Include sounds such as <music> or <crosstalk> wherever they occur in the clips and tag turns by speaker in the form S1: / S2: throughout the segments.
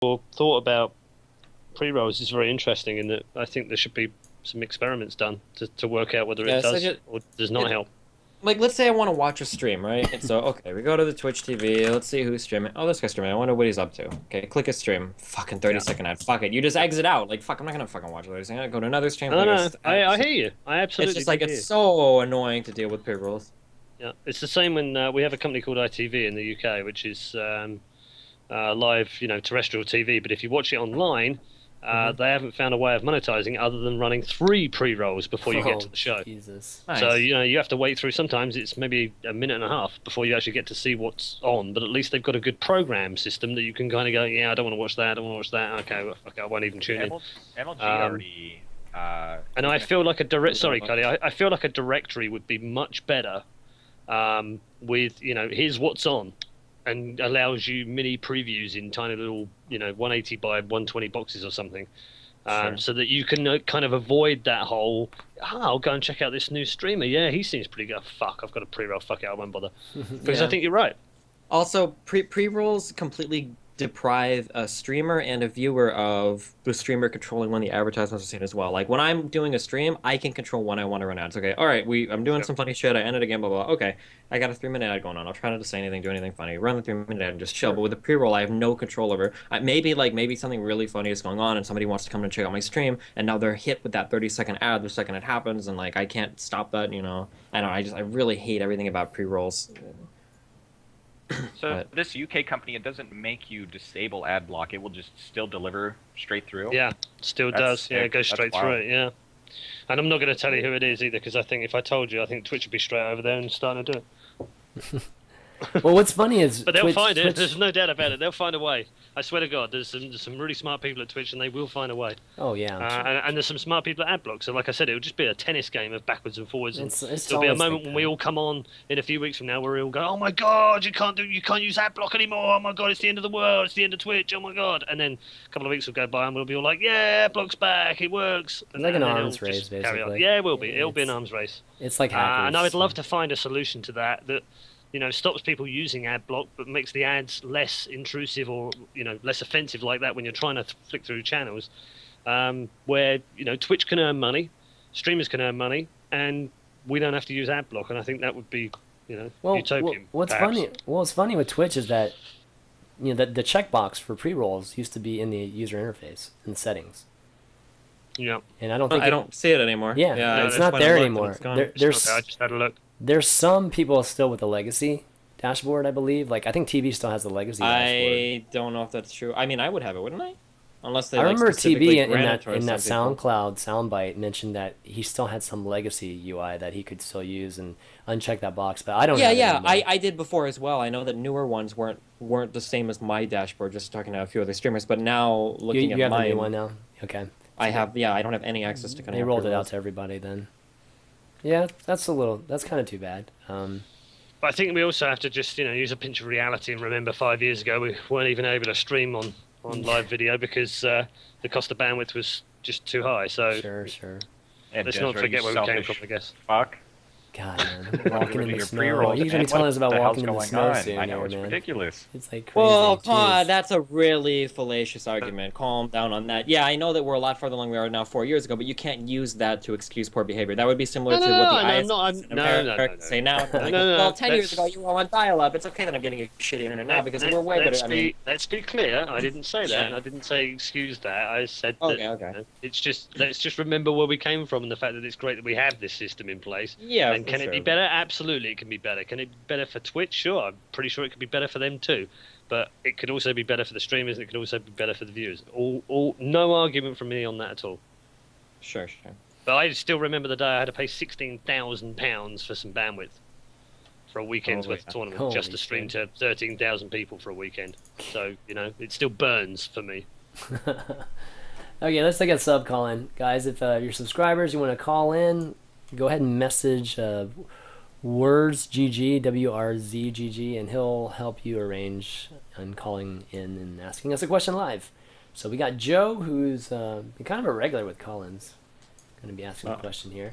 S1: thought about pre rolls is very interesting in that I think there should be some experiments done to, to work out whether
S2: Yeah,
S1: it
S2: so
S1: does or does not
S2: it-
S1: help.
S2: Like, let's say I want to watch a stream, right? so, okay, we go to the Twitch TV. Let's see who's streaming. Oh, this guy's streaming. I wonder what he's up to. Okay, click a stream. Fucking thirty
S1: Yeah.
S2: second ad. Fuck it. You just exit out. Like, fuck, I'm not gonna fucking watch thirty second. ad. Go to another stream.
S1: No, no,
S2: s-
S1: I, I hear you. I absolutely
S2: It's just like it's
S1: you.
S2: so annoying to deal with pre rolls.
S1: Yeah, it's the same when uh, we have a company called ITV in the UK, which is um, uh, live, you know, terrestrial TV. But if you watch it online, uh,
S2: Mm-hmm.
S1: they haven't found a way of monetizing other than running three pre-rolls before you get
S3: Oh,
S1: to the show.
S3: Jesus.
S2: Nice.
S1: So you know you have to wait through. Sometimes it's maybe a minute and a half before you actually get to see what's on. But at least they've got a good program system that you can kind of go, yeah, I don't want to watch that. I don't want to watch that. Okay, well, okay, I won't even tune in.
S4: MLG
S1: Um,
S4: already. Uh,
S1: And I feel like a direct. Sorry,
S2: Whatever.
S1: Cuddy. I, I feel like a directory would be much better um, with you know here's what's on, and allows you mini previews in tiny little you know 180 by 120 boxes or something. Um,
S2: Sure.
S1: So that you can uh, kind of avoid that whole, ah, I'll go and check out this new streamer. Yeah, he seems pretty good. Fuck, I've got a pre-roll. Fuck it, I won't bother. <laughs> Because I think you're right.
S2: Also, pre pre rolls completely deprive a streamer and a viewer of the streamer controlling when the advertisements are seen as well. Like when I'm doing a stream, I can control when I want to run ads. Okay, all right, we I'm doing
S1: Yep.
S2: some funny shit. I ended a game, blah blah. blah. Okay, I got a three minute ad going on. I'll try not to say anything, do anything funny. Run the three minute ad and just chill. But with the pre roll, I have no control over. I, maybe like maybe something really funny is going on and somebody wants to come and check out my stream, and now they're hit with that 30 second ad the second it happens, and like I can't stop that. You know, I don't. know, I just I really hate everything about pre rolls. <clears throat>
S4: so
S2: but-
S4: this UK company, it doesn't make you disable ad block. It will just still deliver straight through.
S1: Yeah, still
S4: That's
S1: does. Yeah, it
S4: sick.
S1: goes
S4: That's
S1: straight through
S4: wild.
S1: it. Yeah. And I'm not going to tell you who it is either, because I think if I told you, I think Twitch would be straight over there and starting to do it. <laughs>
S3: Well, what's funny is
S1: But they'll
S3: Twitch-
S1: find it.
S3: Twitch-
S1: There's no doubt about it. They'll find a way. I swear to God, there's some, there's some really smart people at Twitch, and they will find a way.
S3: Oh yeah.
S1: Uh, and, and there's some smart people at AdBlock. So, like I said, it'll just be a tennis game of backwards and forwards. And
S3: It's- it's
S1: there'll be a moment when we all come on in a few weeks from now, where we all go, "Oh my God, you can't do, you can't use AdBlock anymore. Oh my God, it's the end of the world. It's the end of Twitch. Oh my God." And then a couple of weeks will go by, and we'll be all like, "Yeah, AdBlock's back. It works." And,
S3: like an arms race,
S1: just carry on.
S3: basically.
S1: Yeah, it will be. It'll be an arms race.
S3: It's like
S1: Uh, and I'd love to find a solution to that that you know stops people using ad block but makes the ads less intrusive or you know less offensive like that when you're trying to th- flick through channels um, where you know Twitch can earn money streamers can earn money and we don't have to use ad block and I think that would be you know
S3: Well,
S1: utopian
S3: wh- what's
S1: perhaps.
S3: funny? What's funny with Twitch is that you know the the checkbox for pre rolls used to be in the user interface in settings,
S1: yeah
S3: and I don't think
S2: I
S3: it-
S2: don't see it anymore.
S3: Yeah,
S2: yeah I
S3: it's not there anymore.
S2: it's gone.
S3: There, there's
S1: not. I just had a look
S3: there's some people still with the legacy dashboard, I believe. Like I think TB still has the legacy dashboard.
S2: I don't know if that's true. I mean, I would have it, wouldn't I? Unless they.
S3: I
S2: like,
S3: remember TB in, in that in that. SoundCloud soundbite mentioned that he still had some legacy UI that he could still use and uncheck that box. But I don't.
S2: Yeah, yeah. I, I did before as well. I know that newer ones weren't weren't the same as my dashboard. Just talking to a few other streamers, but now looking
S3: you
S2: at
S3: have the
S2: mine,
S3: new one now. Okay,
S2: I have yeah, I don't have any access to kind
S3: they
S2: of.
S3: rolled it out to everybody then. Yeah, that's a little. That's kind of too bad. Um,
S1: but I think we also have to just you know use a pinch of reality and remember five years ago we weren't even able to stream on on live video because uh, the cost of bandwidth was just too high so
S3: sure, sure.
S1: Let's
S4: Desra,
S1: not forget where we came from I guess
S4: Fuck.
S3: God, man, <laughs> walking in the snow. You're gonna
S4: man.
S3: be telling us about walking in the snow
S4: on?
S3: soon,
S4: I know
S3: here,
S4: it's
S3: man.
S4: ridiculous.
S3: It's like crazy.
S2: Well, come that's a really fallacious argument. Calm down on that. Yeah, I know that we're a lot further along we are now four years ago, but you can't use that to excuse poor behavior. That would be similar
S1: No,
S2: to
S1: no,
S2: what
S1: no,
S2: the
S1: no, I'm
S2: ISPs
S1: not- I'm-
S2: in
S1: no, no, no, no.
S2: say now. Like,
S1: No, no, no,
S2: well, ten years ago you were on dial-up. It's okay that I'm getting a shitty internet now because
S1: Let-
S2: we're way
S1: let's
S2: better. I mean,
S1: let's be clear. I didn't say that. I didn't say excuse that. I said that.
S2: Okay, okay.
S1: it's just let's just remember where we came from and the fact that it's great that we have this system in place.
S2: yeah.
S1: And can it be better? Absolutely, it can be better. Can it be better for Twitch? Sure, I'm pretty sure it could be better for them too. But it could also be better for the streamers. and It could also be better for the viewers. All, all, no argument from me on that at all.
S2: Sure, sure.
S1: But I still remember the day I had to pay sixteen thousand pounds for some bandwidth for a weekend's
S2: Holy
S1: worth of tournament,
S3: Holy
S1: just to stream
S3: shit.
S1: to thirteen thousand people for a weekend. So you know, it still burns for me. <laughs>
S3: okay, let's take a sub call in, guys. If uh, you're subscribers, you want to call in, go ahead and message uh, words GG W R Z G G, and he'll help you arrange and calling in and asking us a question live. So we got Joe, who's uh, kind of a regular with Collins. Going to be asking
S2: Oh.
S3: a question here.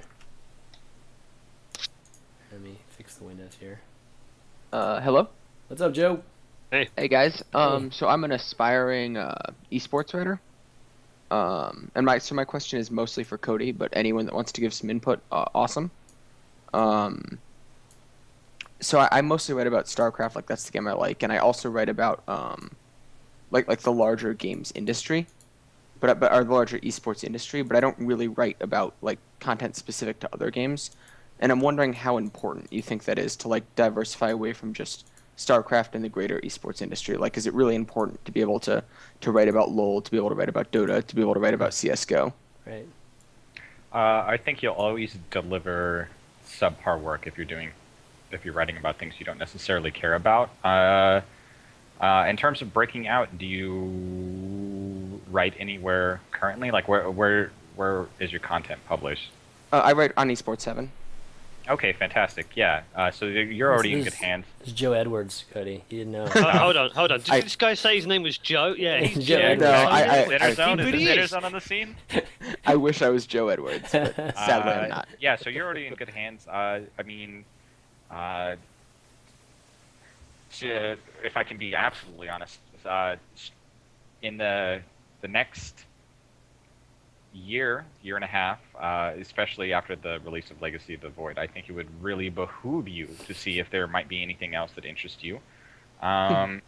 S3: Let me fix the windows here.
S5: Uh, hello.
S3: What's up, Joe?
S1: Hey.
S5: Hey guys. Um, so I'm an aspiring uh, esports writer. Um, and my so my question is mostly for Cody, but anyone that wants to give some input, uh, awesome. Um, so I, I mostly write about StarCraft, like that's the game I like, and I also write about um, like like the larger games industry, but but or the larger esports industry. But I don't really write about like content specific to other games, and I'm wondering how important you think that is to like diversify away from just StarCraft and the greater esports industry? Like, is it really important to be able to to write about LoL, to be able to write about Dota, to be able to write about CS:GO?
S3: Right.
S4: Uh, I think you'll always deliver subpar work if you're doing, if you're writing about things you don't necessarily care about. Uh, uh, in terms of breaking out, do you write anywhere currently? Like, where where where is your content published?
S5: Uh, I write on Esports Heaven.
S4: Okay, fantastic. Yeah. Uh, so you're- you're already in good
S3: is-
S4: hands.
S3: It's Joe Edwards, Cody. You didn't know.
S1: Ho- hold on, hold on. Did
S5: I-
S1: this guy say his name was Joe? Yeah, <laughs> he's
S3: Joe
S1: Joe.
S3: Edwards.
S5: No, I- I-
S4: Zitter
S5: I-
S4: Zone?
S1: But
S4: Is
S1: he
S4: the Zitter
S1: is.
S4: On the scene?
S5: I wish I was Joe Edwards, but <laughs> sadly
S4: Uh,
S5: I'm not.
S4: Yeah, so you're already in good hands. Uh, I mean, uh, to- if I can be absolutely honest, uh, in the the next year, year and a half, uh, especially after the release of Legacy of the Void, I think it would really behoove you to see if there might be anything else that interests you. Um,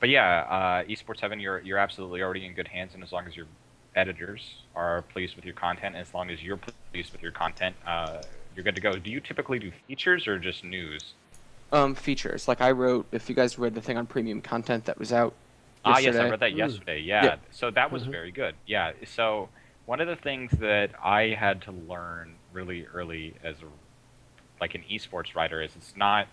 S4: but yeah, uh, Esports Heaven, you're you're absolutely already in good hands, and as long as your editors are pleased with your content, as long as you're pleased with your content, uh, you're good to go. Do you typically do features or just news?
S5: Um, features like I wrote. If you guys read the thing on premium content that was out.
S4: Ah, yes, I read that
S3: Mm.
S4: yesterday. Yeah.
S5: Yeah.
S4: So that was
S3: Mhm.
S4: very good. Yeah. So one of the things that I had to learn really early as a like an esports writer is it's not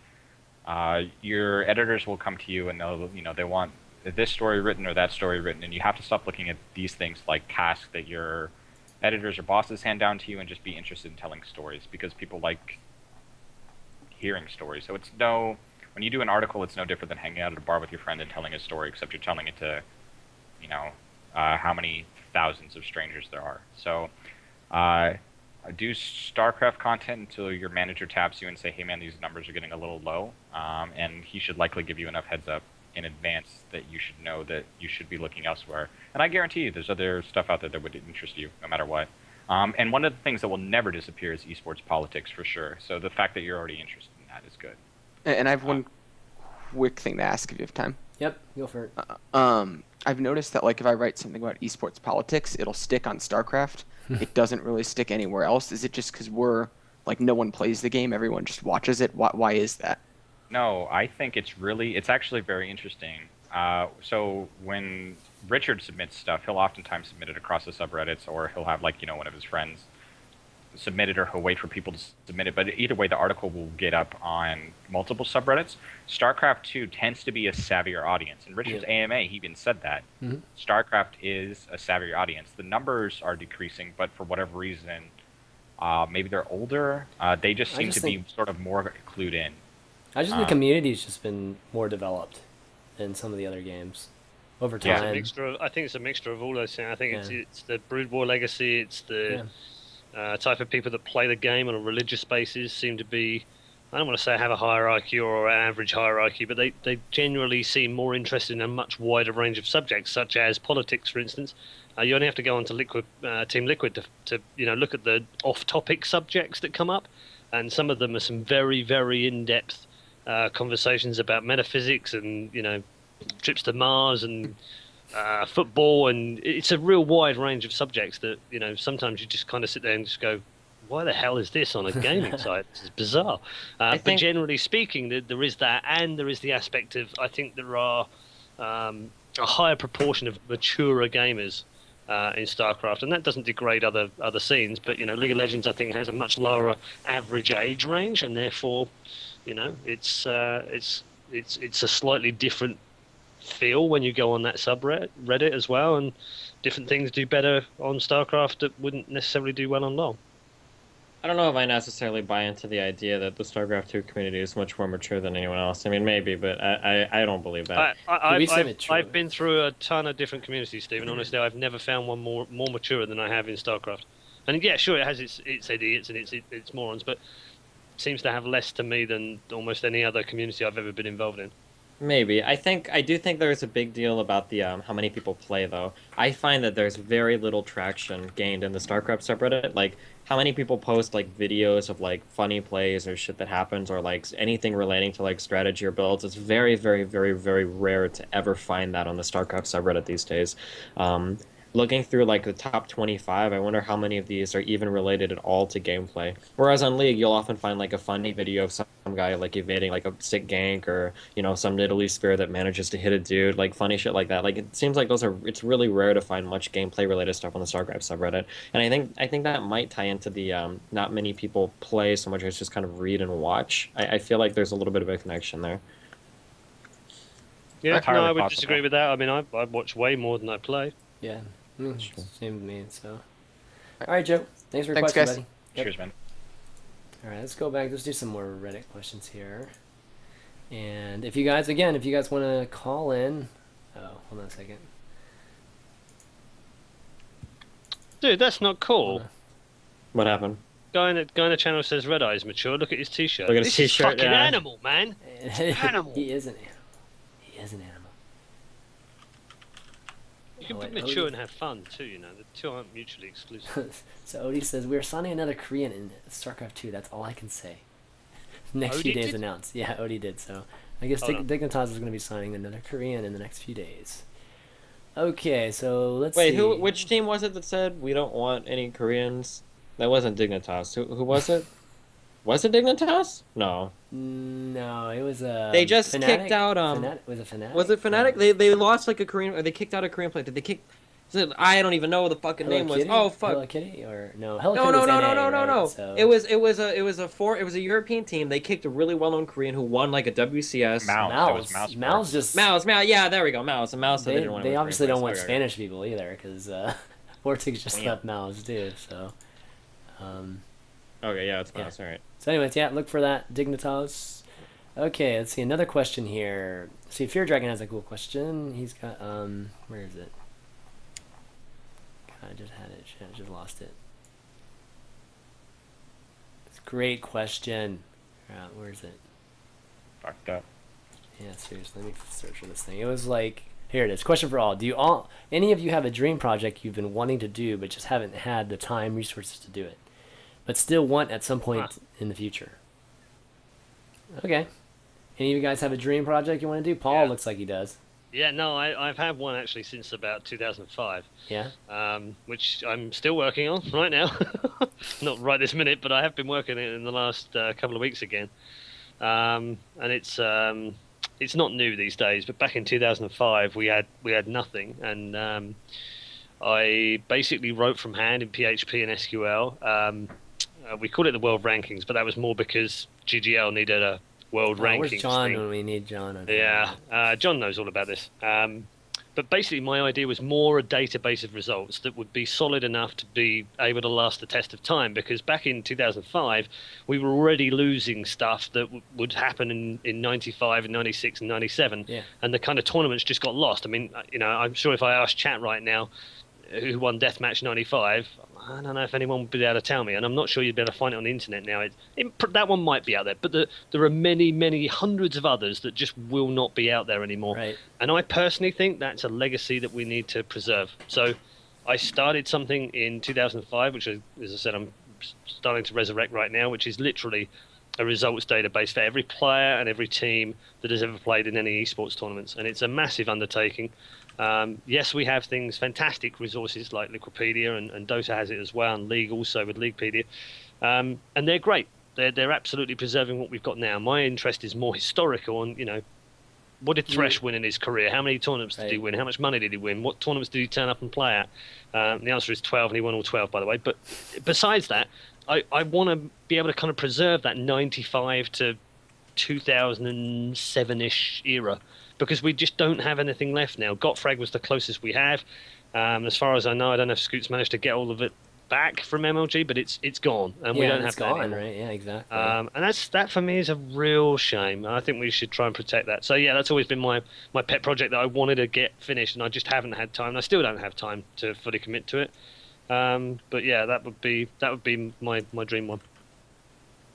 S4: uh, your editors will come to you and they'll you know they want this story written or that story written and you have to stop looking at these things like tasks that your editors or bosses hand down to you and just be interested in telling stories because people like hearing stories. So it's no when you do an article, it's no different than hanging out at a bar with your friend and telling a story, except you're telling it to, you know, uh, how many thousands of strangers there are. So, uh, do StarCraft content until your manager taps you and say, "Hey, man, these numbers are getting a little low," um, and he should likely give you enough heads up in advance that you should know that you should be looking elsewhere. And I guarantee you, there's other stuff out there that would interest you, no matter what. Um, and one of the things that will never disappear is esports politics for sure. So the fact that you're already interested in that is good.
S5: And and I have one quick thing to ask if you have time.
S3: Yep, go for it.
S5: Um, I've noticed that like if I write something about esports politics, it'll stick on StarCraft. it doesn't really stick anywhere else. Is it just because we're like no one plays the game, everyone just watches it? Why, why is that?
S4: No, I think it's really, it's actually very interesting. Uh, so when Richard submits stuff, he'll oftentimes submit it across the subreddits, or he'll have like you know one of his friends submit it, or he'll wait for people to submit it. But either way, the article will get up on multiple subreddits. StarCraft Two tends to be a savvier audience, and Richard's AMA he even said that
S3: Mhm.
S4: StarCraft is a savvier audience. The numbers are decreasing, but for whatever reason, uh, maybe they're older. Uh, they just seem
S3: just
S4: to
S3: think-
S4: be sort of more clued in.
S3: I just think the
S4: Um,
S3: community's just been more developed than some of the other games over
S4: Yeah.
S1: It's a
S3: time.
S1: mixture of, I think it's a mixture of all those things. I think it's
S3: Yeah.
S1: it's the Brood War legacy. It's the uh, type of people that play the game on a religious basis seem to be. I don't want to say have a hierarchy or an average hierarchy, but they, they generally seem more interested in a much wider range of subjects, such as politics, for instance. Uh, you only have to go onto Liquid, uh, Team Liquid to, to you know look at the off-topic subjects that come up, and some of them are some very very in-depth uh, conversations about metaphysics and you know trips to Mars and uh, football, and it's a real wide range of subjects that you know sometimes you just kind of sit there and just go, "Why the hell is this on a gaming <laughs> site? This is bizarre." Uh,
S2: I
S1: but generally speaking, there, there is that, and there is the aspect of I think there are um, a higher proportion of maturer gamers. Uh, in StarCraft, and that doesn't degrade other other scenes, but you know, League of Legends I think has a much lower average age range, and therefore, you know, it's uh, it's it's it's a slightly different feel when you go on that subreddit Reddit as well, and different things do better on StarCraft that wouldn't necessarily do well on LoL.
S2: I don't know if I necessarily buy into the idea that the StarCraft 2 community is much more mature than anyone else. I mean, maybe, but I, I, I don't believe that.
S1: I, I,
S3: we
S1: I've,
S3: say
S1: I've. I've been through a ton of different communities, Stephen. Mm-hmm. Honestly, I've never found one more more mature than I have in StarCraft. And yeah, sure, it has its its idiots and its its morons, but seems to have less to me than almost any other community I've ever been involved in.
S2: Maybe. I think I do think there's a big deal about the um, how many people play though. I find that there's very little traction gained in the StarCraft subreddit. Like how many people post like videos of like funny plays or shit that happens or like anything relating to like strategy or builds. It's very very very very rare to ever find that on the StarCraft subreddit these days. Um, looking through like the top 25 i wonder how many of these are even related at all to gameplay whereas on league you'll often find like a funny video of some guy like evading like a sick gank or you know some nidalee spear that manages to hit a dude like funny shit like that like it seems like those are it's really rare to find much gameplay related stuff on the starcraft subreddit and i think i think that might tie into the um, not many people play so much as just kind of read and watch I, I feel like there's a little bit of a connection there
S1: Yeah, no, I would
S4: possible.
S1: disagree with that. I mean, I, I watch way more than I play.
S3: Yeah, mm,
S2: Sure.
S3: same with me. So, all right, Joe. Thanks for your
S5: Thanks,
S3: question,
S5: guys.
S3: buddy. Yep.
S4: Cheers, man.
S3: All right, let's go back. Let's do some more Reddit questions here. And if you guys, again, if you guys want to call in, oh, hold on a second.
S1: Dude, that's not cool.
S2: what happened
S1: Guy in the guy in the channel says Red Eye's mature. Look at his t-shirt.
S2: Look at his
S1: this
S2: t-shirt,
S1: Is fucking
S2: yeah.
S1: animal, man. <laughs> Animal.
S3: he is an animal. He is an animal.
S1: You can
S3: Oh,
S1: be
S3: wait,
S1: mature
S3: Odee-
S1: and have fun too. You know, the two aren't mutually exclusive. <laughs>
S3: so Odee says we're signing another Korean in StarCraft 2. That's all I can say. <laughs> Next few days
S1: did?
S3: announced. Yeah, Odee did. So I guess
S1: Hold
S3: Dig- Dignitas is going to be signing another Korean in the next few days. Okay, so let's
S2: wait
S3: see.
S2: who which team was it that said we don't want any koreans that wasn't dignitas who, who was it <laughs> was it dignitas no
S3: No, it was a.
S2: They just kicked out, um,
S3: Fnatic? Was it Fnatic?
S2: Was it Fnatic? They they lost like a Korean. Or they kicked out a Korean player. Did they kick? I don't even know what the fucking
S3: Hello
S2: name was. Oh fuck!
S3: Hello Kitty or no? Hello
S2: No
S3: Kitty
S2: no
S3: was
S2: no
S3: NA,
S2: no no no
S3: right?
S2: no.
S3: So-
S2: It was it was a it was a four it was a European team. They kicked a really well known Korean who won like a WCS.
S4: Mouse.
S3: Mouse.
S4: Mouse
S3: Mouse just.
S2: Mouse, Mouse, yeah, there we go, Mouse. And Mouse
S3: They,
S2: they, didn't want
S3: they obviously don't want
S2: players. Okay, okay.
S3: Spanish people either, because uh, <laughs> Vortex just
S4: Yeah.
S3: left Mouse too. So, um,
S2: Okay, yeah, it's
S3: Yeah.
S2: Mouse. All right.
S3: So anyways, yeah, look for that Dignitas. Okay, let's see another question here. See, Fear Dragon has a cool question. He's got um, where is it? God, I just had it. I just lost it. It's a great question. Uh, where is it?
S4: Fucked up.
S3: Yeah, seriously, let me search for this thing. It was like, here it is. Question for all: Do you all, any of you, have a dream project you've been wanting to do but just haven't had the time, resources to do it, but still want at some point
S1: Huh.
S3: In the future? Okay. Any of you guys have a dream project you want to do? Paul
S1: Yeah.
S3: looks like he does.
S1: yeah, no, I, I've had one actually since about 2005.
S3: Yeah.
S1: um, which I'm still working on <laughs> right now. <laughs> Not right this minute, but I have been working it in the last uh, couple of weeks again. Um, and it's um, it's not new these days, but back in 2005 we had we had nothing, and um, I basically wrote from hand in PHP and SQL. Uh, we called it the world rankings, but that was more because GGL needed a world
S3: Oh,
S1: rankings.
S3: John
S1: thing.
S3: when we need John?
S1: Yeah, uh, John knows all about this. Um, but basically, my idea was more a database of results that would be solid enough to be able to last the test of time. Because back in 2005, we were already losing stuff that w- would happen in, in 95 and 96 and 97.
S3: Yeah.
S1: And the kind of tournaments just got lost. I mean, uh, you know, I'm sure if I asked chat right now who won Deathmatch 95, I don't know if anyone would be able to tell me. And I'm not sure you'd be able to find it on the internet now. It, it, that one might be out there. But the, there are many, many hundreds of others that just will not be out there anymore.
S3: Right.
S1: And I personally think that's a legacy that we need to preserve. So I started something in 2005, which, is, as I said, I'm starting to resurrect right now, which is literally a results database for every player and every team that has ever played in any esports tournaments. And it's a massive undertaking. Um, yes, we have things, fantastic resources like Liquipedia, and, and Dota has it as well, and League also with Leaguepedia. Um, and they're great. They're, they're absolutely preserving what we've got now. My interest is more <laughs> historical and, you know, what did Thresh win in his career? How many tournaments did he win? How much money did he win? What tournaments did he turn up and play at? Um, the answer is 12, and he won all 12, by the way. But besides that, I, I want to be able to kind of preserve that 95 to 2007 ish era because we just don't have anything left now. Gotfrag was the closest we have. Um, as far as I know, I don't know if Scoots managed to get all of it back from MLG, but it's it's gone, and we don't have
S3: it's
S1: that
S3: gone,
S1: anymore.
S3: right? Yeah, exactly.
S1: Um, and that's that for me is a real shame. I think we should try and protect that. So yeah, that's always been my, my pet project that I wanted to get finished, and I just haven't had time. And I still don't have time to fully commit to it. Um, but yeah, that would be that would be my, my dream one.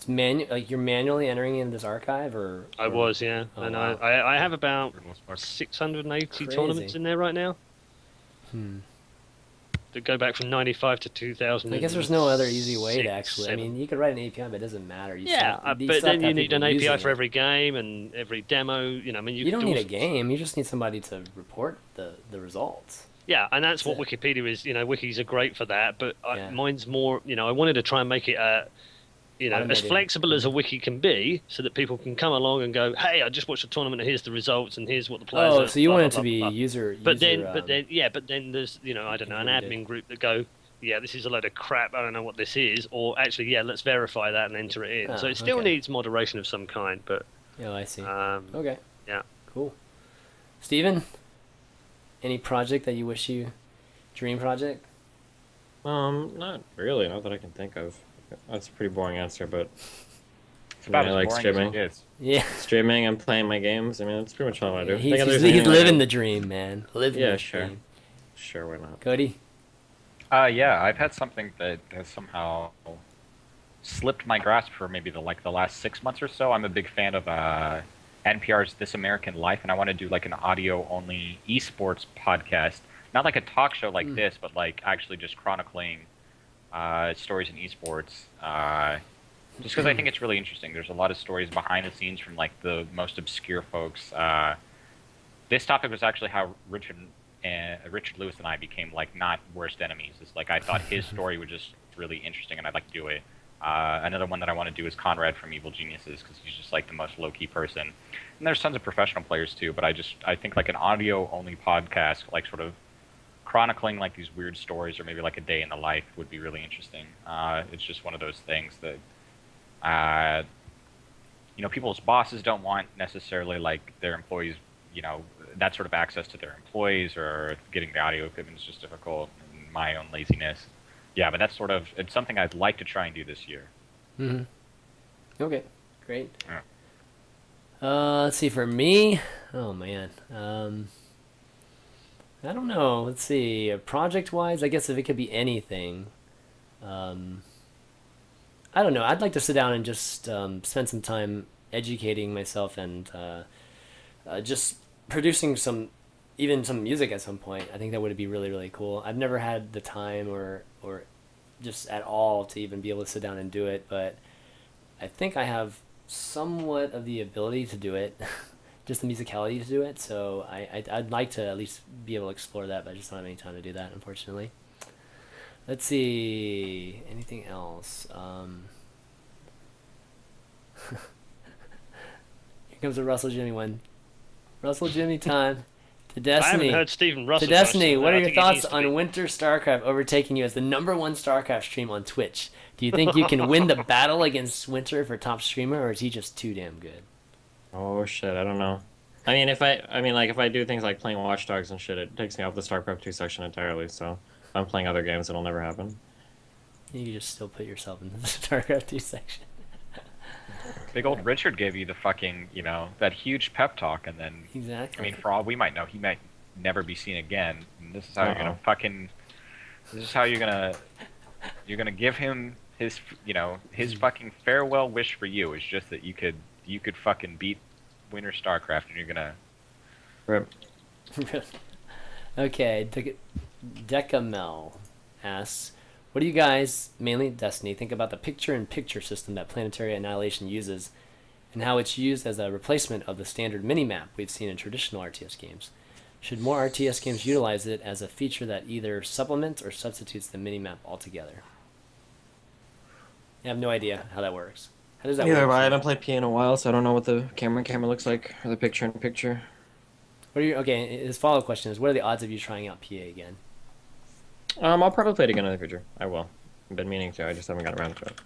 S3: It's manu- like you're manually entering in this archive, or,
S1: I was, yeah,
S3: Oh,
S1: and
S3: wow.
S1: I, I I have about
S4: For the most part.
S1: 680
S3: Crazy.
S1: tournaments in there right now
S3: Hmm.
S1: that go back from 95 to 2000.
S3: I guess there's no other easy way to actually. I mean, you could write an API, but it doesn't matter. You
S1: yeah,
S3: still-
S1: uh, but then you need an API for
S3: it.
S1: every game and every demo. You know, I mean, you,
S3: You,
S1: can
S3: don't
S1: do
S3: need a game. You just need somebody to report the the results.
S1: Yeah, and that's what
S3: That's
S1: Wikipedia is. You know, wikis are great for that, but
S3: Yeah.
S1: I, mine's more. You know, I wanted to try and make it, uh, you know, as flexible as a wiki can be, so that people can come along and go, "Hey, I just watched a tournament. and Here's the results, and here's what the players."
S3: Oh,
S1: are,
S3: so you
S1: blah,
S3: want it
S1: blah,
S3: to be
S1: blah, blah."
S3: user.
S1: But then,
S3: user,
S1: but
S3: um,
S1: then, yeah, but then there's, you know, I don't know, an
S3: included.
S1: admin group that go, "Yeah, this is a load of crap. I don't know what this is," or actually, yeah, let's verify that and enter it in.
S3: Ah,
S1: so it still
S3: okay.
S1: needs moderation of some kind, but
S3: Oh, I see.
S1: um,
S3: okay.
S1: yeah.
S3: Cool. Steven, any project that you wish you, dream project?
S2: Um, not really. Not that I can think of. That's a pretty boring answer, but
S4: It's about
S2: I
S4: as
S2: like streaming.
S4: as it is.
S3: Yeah.
S2: streaming and playing my games. I mean, that's pretty much all I do.
S3: He's,
S2: Think if
S3: he's, he's living the dream, man. Living
S2: Yeah,
S3: the
S2: sure.
S3: dream.
S2: Sure, Sure, why not?
S3: Cody.
S4: Uh, yeah, I've had something that has somehow slipped my grasp for maybe the like the last six months or so. I'm a big fan of uh, NPR's This American Life, and I want to do like an audio-only esports podcast, not like a talk show like
S3: Hmm.
S4: this, but like actually just chronicling uh, stories in esports. Uh, just because I think it's really interesting. There's a lot of stories behind the scenes from like the most obscure folks. Uh, this topic was actually how Richard and Richard Lewis and I became like not worst enemies. It's like I thought his <laughs> story was just really interesting, and I'd like to do it. Uh, another one that I want to do is Conrad from Evil Geniuses because he's just like the most low key person. And there's tons of professional players too, but I just I think like an audio only podcast, like sort of chronicling like these weird stories or maybe like a day in the life would be really interesting. Uh, it's just one of those things that uh, you know people's bosses don't want necessarily like their employees you know that sort of access to their employees or getting the audio equipment is just difficult and my own laziness yeah but that's sort of it's something i'd like to try and do this year
S3: hmm Okay, great.
S4: Yeah.
S3: Uh, let's see. For me, oh man, um, I don't know. Let's see. Project-wise, I guess if it could be anything, um, I don't know. I'd like to sit down and just um, spend some time educating myself and uh, uh, just producing some, even some music at some point. I think that would be really really cool. I've never had the time or or just at all to even be able to sit down and do it, but I think I have somewhat of the ability to do it, <laughs> just the musicality to do it. So I, I I'd like to at least be able to explore that, but I just don't have any time to do that, unfortunately. Let's see anything else. Um, <laughs> here comes the Russell Jimmy one. Russell Jimmy time. <laughs> To
S1: I haven't
S3: Destiny.
S1: heard Stephen Russell.
S3: To Destiny, what are your thoughts
S1: be-
S3: on Winter StarCraft overtaking you as the number one StarCraft stream on Twitch? Do you think you can <laughs> win the battle against Winter for top streamer, or is he just too damn good?
S2: Oh shit, I don't know. I mean, if I, I mean, like if I do things like playing Watch Dogs and shit, it takes me off the StarCraft two section entirely. So if I'm playing other games, it'll never happen.
S3: You just still put yourself in the <laughs> StarCraft 2 section.
S4: big old richard gave you the fucking you know that huge pep talk and then i mean for all we might know he might never be seen again and this is how you're gonna
S2: uh-huh.
S4: fucking this is how you're gonna you're gonna give him his you know his hmm. fucking farewell wish for you is just that you could you could fucking beat winter starcraft and you're gonna
S2: Rip.
S3: okay, Decamel asks, what do you guys, mainly Destiny, think about the picture-in-picture system that Planetary Annihilation uses, and how it's used as a replacement of the standard minimap we've seen in traditional RTS games? Should more RTS games utilize it as a feature that either supplements or substitutes the minimap altogether? I have no idea how that works. How does that
S2: Neither have
S3: work?
S2: I. I haven't played PA in a while, so I don't know what the camera camera looks like or the picture in picture.
S3: What are your, okay, his follow-up question is, what are the odds of you trying out PA again?
S2: Um, I'll probably play it again in the future. I will. I've been meaning to. I just haven't got around to it.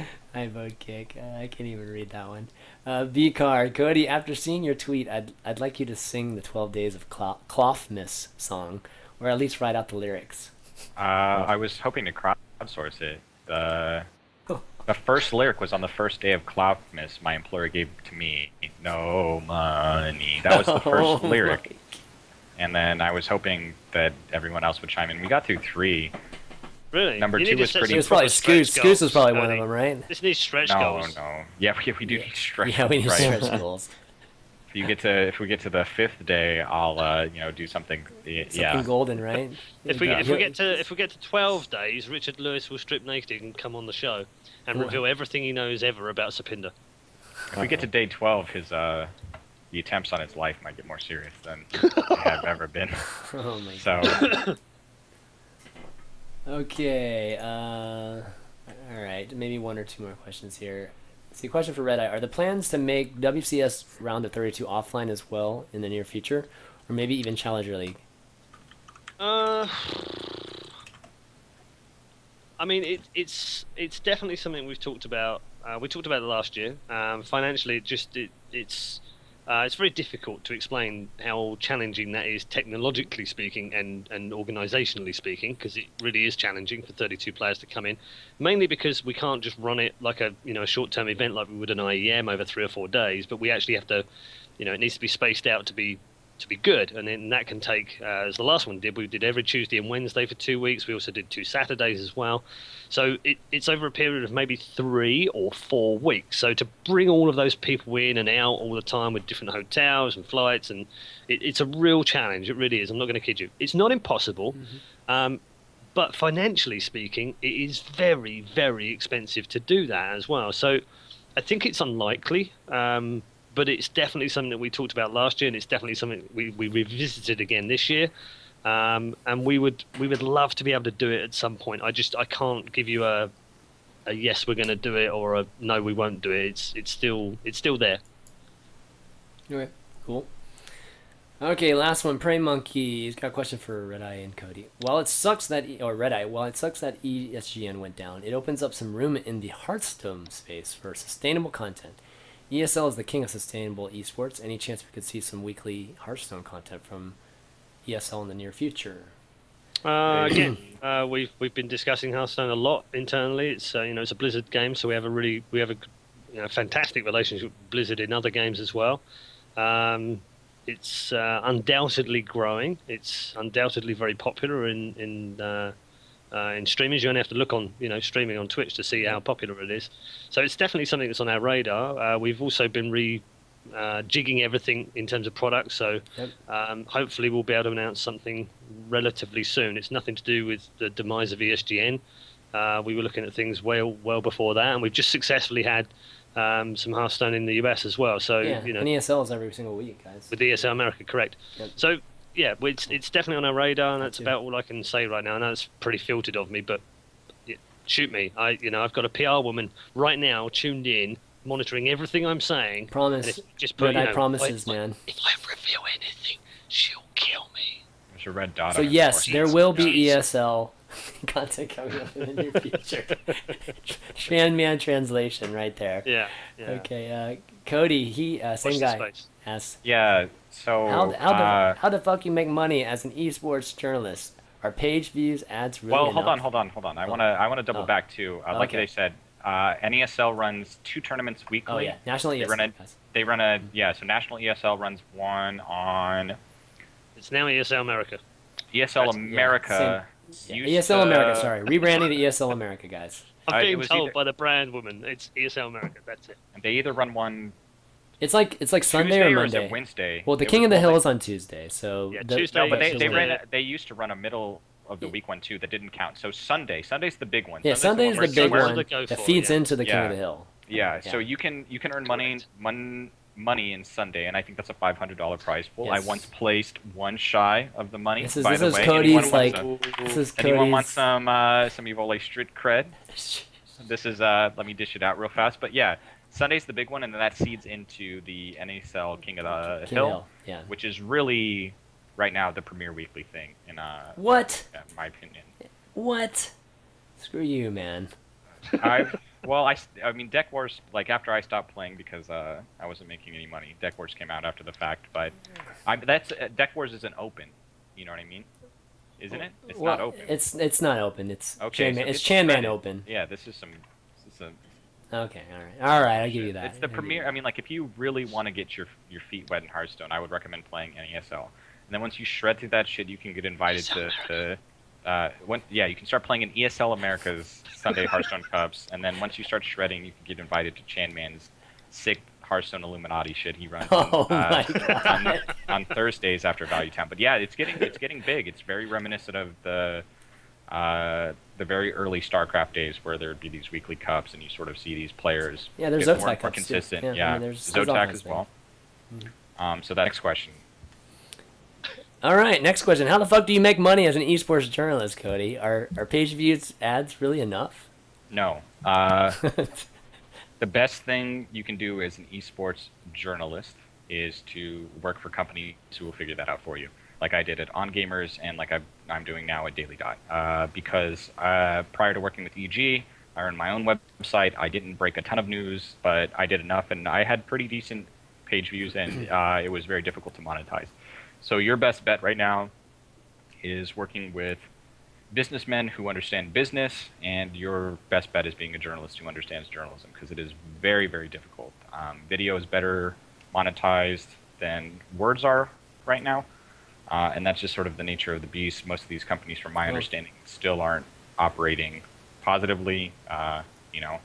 S2: <laughs>
S3: I vote kick. Uh, I can't even read that one. Uh, B card Cody. After seeing your tweet, I'd I'd like you to sing the Twelve Days of Clo- Clothmas song, or at least write out the lyrics.
S4: uh, i was hoping to crowdsource it uh, the the first lyric was on the first day of cloudmas my employer gave to me no money that was the first <laughs>
S3: Oh
S4: lyric
S3: my-
S4: and then I was hoping that everyone else would chime in. We got through three.
S1: Really?
S4: Number
S1: You
S4: two
S1: need
S4: was pretty-
S3: It
S1: some
S3: was probably
S1: proper stretch
S3: Scoos. Scoos was
S1: goals,
S3: probably one of
S1: Cody.
S3: them, right?
S1: This needs stretch
S4: No,
S1: goals.
S4: no. Yeah, we, we do need stretch.
S3: Yeah, we need
S4: right.
S3: stretch goals.
S4: If you get to if we get to the fifth day, I'll uh, you know do something. y-
S3: Something
S4: Yeah.
S3: golden, right?
S1: If we if we get to if we get to twelve days, Richard Lewis will strip naked and come on the show and
S3: Wow.
S1: reveal everything he knows ever about Sapinda.
S4: If we get to day twelve, his uh, the attempts on his life might get more serious than <laughs> they have ever been. <laughs>
S3: Oh my
S4: So <coughs>
S3: Okay. Uh, all right. Maybe one or two more questions here. See, question for Red Eye: Are the plans to make WCS round of 32 offline as well in the near future, or maybe even Challenger League?
S1: Uh, I mean, it, it's it's definitely something we've talked about. Uh, we talked about it last year. Um, financially, it just it, it's uh, it's very difficult to explain how challenging that is technologically speaking and and organisationally speaking because it really is challenging for 32 players to come in. Mainly because we can't just run it like a you know a short term event like we would an IEM over three or four days, but we actually have to, you know, it needs to be spaced out to be to be good, and then that can take, uh, as the last one did, we did every Tuesday and Wednesday for two weeks. We also did two Saturdays as well. So it, it's over a period of maybe three or four weeks. So to bring all of those people in and out all the time with different hotels and flights, and it, it's a real challenge. It really is. I'm not going to kid you. It's not impossible. Um, but financially speaking, it is very, very expensive to do that as well. So I think it's unlikely. Um, but it's definitely something that we talked about last year, and it's definitely something we, we revisited again this year. Um, and we would we would love to be able to do it at some point. I just I can't give you a a yes we're going to do it or a no we won't do it. It's it's still it's still there.
S3: Okay, cool. Okay, last one. Prey Monkey. He's got a question for Red Eye and Cody. While it sucks that or Red Eye, while it sucks that E ESGN went down, it opens up some room in the Hearthstone space for sustainable content. ESL is the king of sustainable esports. Any chance we could see some weekly Hearthstone content from ESL in the near future?
S1: Uh, again, uh, we've we've been discussing Hearthstone a lot internally. It's uh, you know it's a Blizzard game, so we have a really we have a you know, fantastic relationship with Blizzard in other games as well. Um, it's uh, undoubtedly growing. It's undoubtedly very popular in in uh, in streamers. You only have to look on you know streaming on Twitch to see how popular it is. So it's definitely something that's on our radar. Uh, we've also been re uh, jigging everything in terms of products. So
S3: Yep.
S1: um, hopefully we'll be able to announce something relatively soon. It's nothing to do with the demise of ESGN. Uh, we were looking at things well well before that, and we've just successfully had um, some Hearthstone in the US as well. So
S3: yeah,
S1: you know
S3: and ESL is every single week, guys.
S1: with ESL America, correct?
S3: Yep.
S1: So yeah, well, it's it's definitely on our radar, and that's
S3: too.
S1: about all I can say right now. I know it's pretty filtered of me, but yeah, shoot me. I you know I've got a PR woman right now tuned in, monitoring everything I'm saying.
S3: Promise.
S1: if you just put
S3: Red
S1: you know,
S3: promises,
S1: if I-
S3: man.
S1: If I reveal anything, she'll kill me.
S4: there's a red dot.
S3: So
S4: on it, of
S3: yes, there will be
S1: Jeez.
S3: ESL <laughs> content coming up in the near future. <laughs> Fan man translation right there.
S1: Yeah. yeah.
S3: Okay, uh, Cody, he uh, same
S1: Watch
S3: guy
S1: this space.
S3: asks
S4: Yeah. So
S3: how how
S4: uh,
S3: the how the fuck you make money as an esports journalist? Are page views ads really?
S4: well, hold
S3: enough?
S4: on, hold on, hold on. I want to I want to double
S3: Oh.
S4: back to uh, like they said. Uh, NESL runs two tournaments weekly.
S3: Oh yeah, national
S4: They
S3: ESL.
S4: run a- They run a yeah. So National ESL runs one on
S1: It's now ESL America.
S4: ESL
S1: That's-
S4: America.
S3: Yeah,
S4: used
S3: ESL
S4: to-
S3: America. Sorry, rebranding to ESL America, guys.
S1: I'm
S4: Uh,
S1: being
S4: was
S1: told
S4: either-
S1: by the brand woman it's ESL America. That's it.
S4: They either run one
S3: It's like it's like Sunday
S4: Tuesday
S3: or
S4: or is
S3: Monday.
S4: it Wednesday.
S3: Well, the King of the Hill
S4: that-
S3: is on Tuesday, so
S1: Yeah,
S3: the-
S1: Tuesday
S4: No, but they, they ran a, they used to run a middle of the week one too that didn't count. So Sunday, Sunday's the big one.
S3: Yeah,
S4: Sunday's
S3: Sunday
S4: one
S3: is the
S4: where
S3: big
S4: you-
S3: one that
S1: for,
S3: feeds
S1: yeah.
S3: into the King
S4: Yeah.
S3: of the Hill.
S4: Yeah, so you can you can earn money
S1: Correct.
S4: mon, money in Sunday, and I think that's a five hundred dollar prize pool.
S3: Yes.
S4: I once placed one shy of the money.
S3: This is
S4: by
S3: this
S4: the
S3: is
S4: way.
S3: Cody's
S4: anyone
S3: like
S4: wants a-
S3: this is
S4: anyone wants
S3: Cody's.
S4: some uh, some Evole Street cred? <laughs> This is uh, let me dish it out real fast. But yeah, Sunday's the big one, and then that seeds into the NESL King of the
S3: King
S4: Hill,
S3: Hill, yeah.
S4: which is really right now the premier weekly thing in uh,
S3: What?
S4: in my opinion.
S3: What? Screw you, man.
S4: I <laughs> well, I, I mean, Deck Wars like after I stopped playing because uh, I wasn't making any money. Deck Wars came out after the fact, but I that's uh, Deck Wars isn't open. You know what I mean? Isn't it? It's
S3: well,
S4: not open.
S3: It's it's not open. It's
S4: Okay,
S3: Chan
S4: so
S3: Man, it's
S4: it's
S3: Chan Man open.
S4: yeah, this is some. This is some
S3: Okay, all right, all right. I'll give you that.
S4: It's the
S3: I'll
S4: premier. I mean, like if you really want to get your your feet wet in Hearthstone, I would recommend playing NESL. And then once you shred through that shit, you can get invited to, to Uh, when, yeah, you can start playing in ESL America's Sunday <laughs> Hearthstone Cups, and then once you start shredding, you can get invited to Chan Man's sick Hearthstone Illuminati shit he runs
S3: Oh
S4: on, uh, on, on Thursdays after Value Town. But yeah, it's getting it's getting big. It's very reminiscent of the uh, the very early StarCraft days where there'd be these weekly cups, and you sort of see these players
S3: Yeah, there's
S4: get
S3: Zotac
S4: more, more
S3: cups, too.
S4: consistent.
S3: Yeah, I mean, there's- there's
S4: Zotac as well. Um, so that next question.
S3: All right, next question. How the fuck do you make money as an esports journalist, Cody? Are are page views ads really enough?
S4: No. Uh, <laughs> the best thing you can do as an esports journalist is to work for companies who will figure that out for you, like I did at On Gamers and like I, I'm doing now at Daily Dot. Uh, because uh, prior to working with EG, I ran my own website. I didn't break a ton of news, but I did enough, and I had pretty decent page views, and <clears throat> uh, it was very difficult to monetize. So your best bet right now is working with businessmen who understand business, and your best bet is being a journalist who understands journalism because it is very, very difficult. Um, video is better monetized than words are right now, uh, and that's just sort of the nature of the beast. Most of these companies, from my
S3: Well-
S4: understanding, still aren't operating positively. Uh, you know,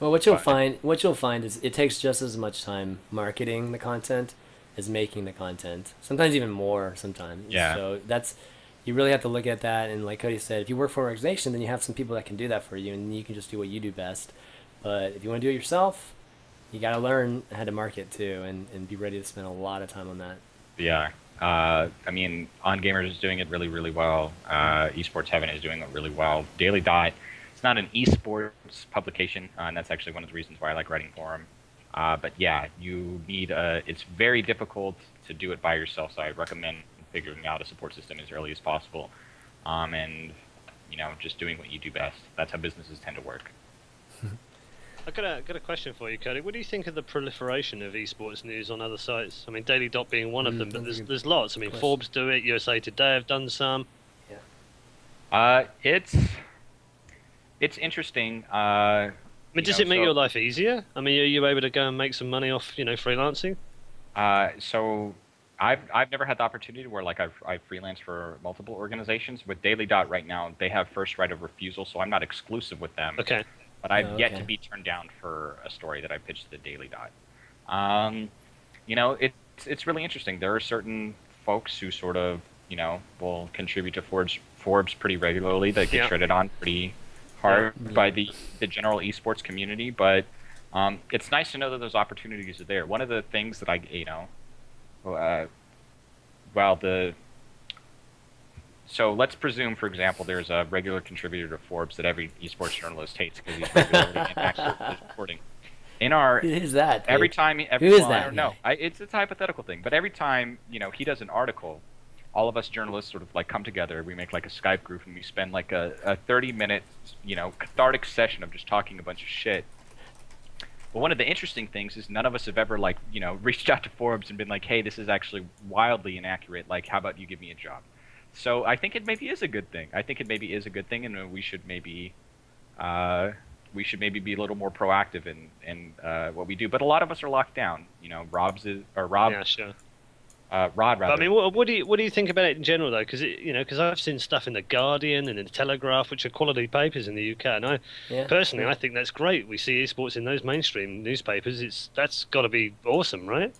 S3: Well, what you'll
S4: But-
S3: find, what you'll find is it takes just as much time marketing the content as making the content. Sometimes even more. Sometimes.
S4: Yeah.
S3: So that's you really have to look at that. And like Cody said, if you work for an organization, then you have some people that can do that for you, and you can just do what you do best. But if you want to do it yourself, you got to learn how to market too, and, and be ready to spend a lot of time on that.
S4: Yeah. Uh, I mean, On Gamers is doing it really, really well. Uh, Esports Heaven is doing it really well. Daily Dot, it's not an esports publication, uh, and that's actually one of the reasons why I like writing for them. Uh, but yeah, you need a. It's very difficult to do it by yourself, so I recommend figuring out a support system as early as possible, um, and you know, just doing what you do best. That's how businesses tend to work. <laughs>
S1: I got a got a question for you, Cody. What do you think of the proliferation of esports news on other sites? I mean, Daily Dot being one of
S3: Mm,
S1: them, but there's there's lots. I mean,
S3: question.
S1: Forbes do it, USA Today have done some. Yeah.
S4: Uh, it's it's interesting. Uh,
S1: I mean, does
S4: know,
S1: it make
S4: so-
S1: your life easier? I mean, are you able to go and make some money off, you know, freelancing?
S4: Uh, so I've I've never had the opportunity where like I've I've freelanced for multiple organizations. With Daily Dot right now, they have first right of refusal, so I'm not exclusive with them.
S1: Okay.
S4: But I've
S3: Oh,
S4: yet to be turned down for a story that I pitched to the Daily Dot. Um, you know, it's it's really interesting. There are certain folks who sort of you know will contribute to Forbes Forbes pretty regularly that get
S1: Yeah.
S4: shredded on pretty hard
S3: Yeah.
S4: by the the general esports community, but. Um, it's nice to know that those opportunities are there. One of the things that I, you know, uh, well, the so let's presume, for example, there's a regular contributor to Forbes that every esports journalist hates because he's regularly inaccurate <laughs> reporting. In our
S3: Who is that?
S4: every
S3: dude?
S4: time, every,
S3: Who is
S4: well, I
S3: that
S4: don't know. I, it's it's a hypothetical thing, but every time you know he does an article, all of us journalists sort of like come together. We make like a Skype group and we spend like a, a 30 minute you know cathartic session of just talking a bunch of shit. But one of the interesting things is none of us have ever like you know <laughs> reached out to Forbes and been like, hey, this is actually wildly inaccurate. Like, how about you give me a job? So I think it maybe is a good thing. I think it maybe is a good thing, and uh, we should maybe. Uh, we should maybe be a little more proactive in in uh, what we do. But a lot of us are locked down. You know, Rob's is or Rob,
S1: yeah, sure.
S4: uh, Rod
S1: But,
S4: rather.
S1: I mean, what, what do you what do you think about it in general though? Because you know, because I've seen stuff in the Guardian and in the Telegraph, which are quality papers in the UK, and I
S3: Yeah.
S1: personally I think that's great. We see esports in those mainstream newspapers. It's that's got to be awesome, right?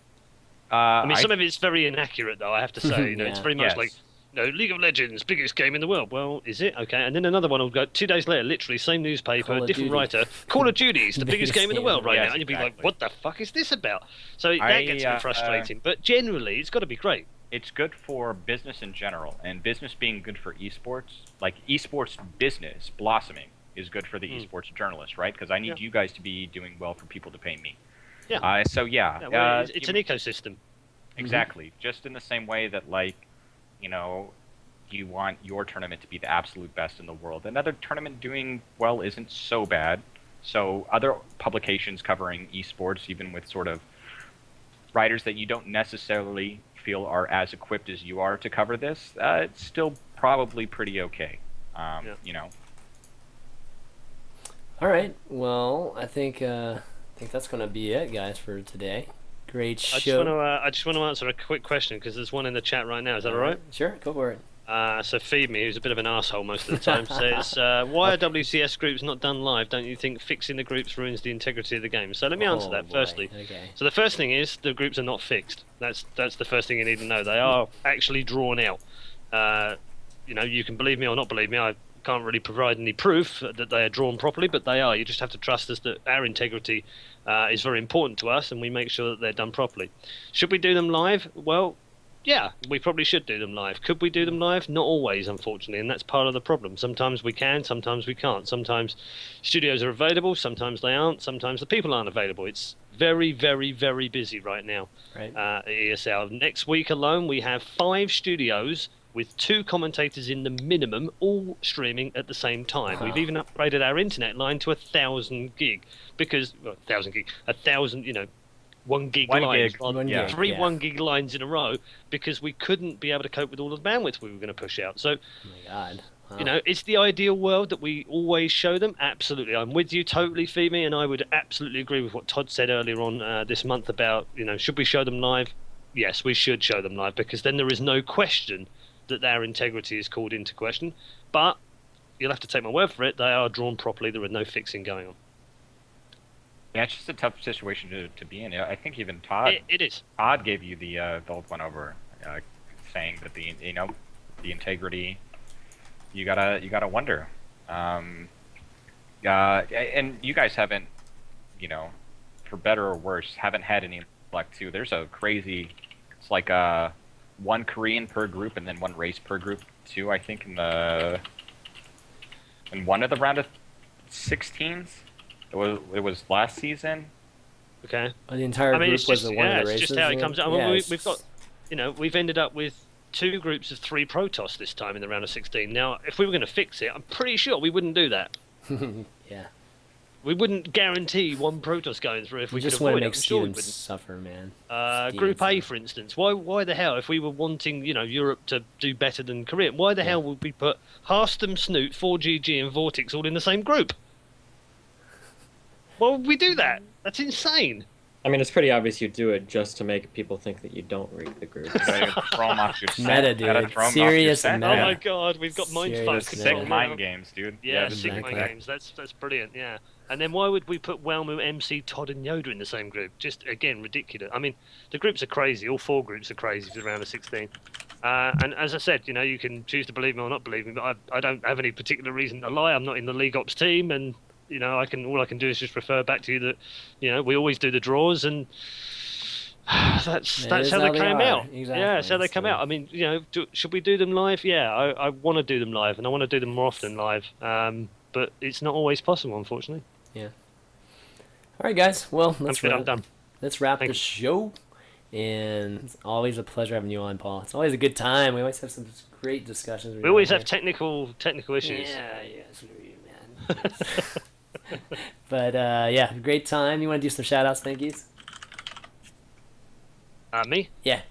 S4: uh,
S1: I mean, some of it's very inaccurate though. I have to <laughs> say, you know, it's
S3: Yeah.
S1: very much
S4: yes.
S1: like. Know, League of Legends, biggest game in the world. Well, is it? Okay. And then another one will go two days later, literally same newspaper, different
S3: Duty.
S1: writer. Call of Duty is the <laughs> biggest game in the world right
S4: Yes,
S1: now. And you'll be like, what the fuck is this about? So that
S4: I,
S1: gets a
S4: uh,
S1: frustrating. but generally, it's got to be great.
S4: it's good for business in general, and business being good for esports, like esports business blossoming, is good for the
S1: Mm.
S4: esports journalist, right? Because I need
S1: Yeah.
S4: you guys to be doing well for people to pay me.
S1: Yeah.
S4: Uh, so yeah,
S1: Yeah, well,
S4: uh,
S1: it's, it's an ecosystem.
S4: Exactly. Just in the same way that, like, you know, you want your tournament to be the absolute best in the world. Another tournament doing well isn't so bad. So other publications covering esports, even with sort of writers that you don't necessarily feel are as equipped as you are to cover this, uh, it's still probably pretty okay. Um,
S1: Yeah.
S4: You know.
S3: All right. Well, I think uh, I think that's gonna be it, guys, for today. Great
S1: I just want to uh, I just want to answer a quick question because there's one in the chat right now. Is that all right?
S3: Sure. Go for it.
S1: Uh, so feed me, who's a bit of an asshole most of the time, says, uh, "Why are WCS groups not done live? Don't you think fixing the groups ruins the integrity of the game?" So let me answer
S3: Oh,
S1: that firstly.
S3: Okay.
S1: So the first thing is the groups are not fixed. That's that's the first thing you need to know. They are actually drawn out. Uh, you know, you can believe me or not believe me. I can't really provide any proof that they are drawn properly, but they are. You just have to trust us that our integrity uh, is very important to us, and we make sure that they're done properly. Should we do them live? Well, yeah, we probably should do them live. Could we do them live? Not always, unfortunately, and that's part of the problem. Sometimes we can, sometimes we can't. Sometimes studios are available, sometimes they aren't, sometimes the people aren't available. It's very, very, very busy right now
S3: Right.
S1: uh, ESL. Next week alone, we have five studios with two commentators in the minimum, all streaming at the same time. We've even upgraded our internet line to a thousand gig because well, thousand gig, a thousand, you know, one gig
S4: One
S1: lines,
S4: gig,
S3: One
S4: yeah.
S1: three
S3: yeah.
S1: one gig lines in a row because we couldn't be able to cope with all of the bandwidth we were going to push out. So
S3: Oh my god. Wow.
S1: you know, it's the ideal world that we always show them. Absolutely, I'm with you totally, Phoebe, and I would absolutely agree with what Todd said earlier on uh, this month about you know, should we show them live? Yes, we should show them live because then there is no question that their integrity is called into question. But you'll have to take my word for it; they are drawn properly. There is no fixing going on.
S4: Yeah, it's just a tough situation to, to be in. I think even Todd
S1: It, it is.
S4: Todd gave you the uh, the old one over, uh, saying that the you know the integrity. You gotta you gotta wonder. Um, uh, and you guys haven't, you know, for better or worse, haven't had any luck too. There's a crazy. It's like uh, one Korean per group and then one race per group too. I think in the in one of the round of 16s. It was it was last season.
S1: Okay.
S3: The entire
S1: I mean,
S3: group
S1: it's
S3: was
S1: just,
S3: the one
S1: yeah,
S3: of the
S1: it's
S3: races.
S1: just how it comes out. I mean,
S3: Yeah,
S1: we, we've got, you know, we've ended up with two groups of three Protoss this time in the round of 16. Now, if we were going to fix it, I'm pretty sure we wouldn't do that. <laughs>
S3: yeah.
S1: We wouldn't guarantee one Protoss going through if
S3: We
S1: we
S3: just
S1: could
S3: want to
S1: it.
S3: make
S1: I'm sure we wouldn't.
S3: suffer, man.
S1: Uh,
S3: Stevenson.
S1: Group A, for instance. Why? Why the hell? If we were wanting, you know, Europe to do better than Korea, why the hell would we put Harstem, Snute, ForGG, and VortiX all in the same group? Why would we do that? That's insane.
S2: I mean, it's pretty obvious you do it just to make people think that you don't read the group. <laughs>
S4: You gotta throw 'em off your set.
S3: Meta,
S4: You gotta
S3: dude.
S4: off
S3: Serious
S4: your set.
S3: meta.
S1: Oh my god, we've got mind
S3: Serious
S1: fucks.
S4: Sick mind games, dude.
S1: Yeah,
S4: this
S1: sick
S4: is-
S1: mind games. That's that's brilliant. Yeah, and then why would we put Welmu, MC, Todd, and Yoda in the same group? Just again ridiculous. I mean, the groups are crazy. All four groups are crazy for the round of sixteen. Uh, and as I said, you know, you can choose to believe me or not believe me, but I, I don't have any particular reason to lie. I'm not in the league ops team, and you know, I can all I can do is just refer back to you that, you know, we always do the draws, and <sighs> that's
S3: It
S1: that's how
S3: how
S1: they
S3: they
S1: came
S3: are.
S1: out.
S3: Exactly.
S1: Yeah, that's how they come out. I mean, you know, do, should we do them live? Yeah, I, I want to do them live, and I want to do them more often live. Um, but it's not always possible, unfortunately.
S3: All right, guys. Well, let's.
S1: I'm
S3: wrap,
S1: done.
S3: let's wrap
S1: Thank
S3: the show. And it's always a pleasure having you on, Paul. It's always a good time. We always have some great discussions.
S1: We always have technical technical issues.
S3: Yeah, yeah, screw you, man. but uh, yeah, great time. You want to do some shout outs, thank yous?
S1: Uh, me?
S3: Yeah.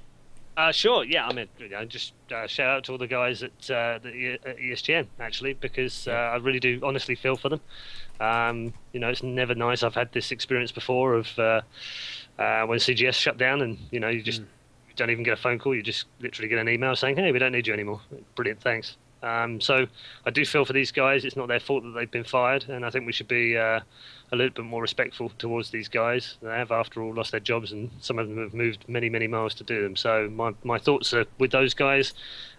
S1: Uh, sure. Yeah. I mean, you know, just uh, shout out to all the guys at, uh, the, at ESGN actually, because uh, I really do honestly feel for them. Um, you know, it's never nice. I've had this experience before of uh, uh, when CGS shut down, and you know, you just
S3: Mm.
S1: you don't even get a phone call. You just literally get an email saying, "Hey, we don't need you anymore." Brilliant, thanks. Um, so I do feel for these guys. It's not their fault that they've been fired, and I think we should be uh, a little bit more respectful towards these guys. They have, after all, lost their jobs, and some of them have moved many, many miles to do them. So my, my thoughts are with those guys.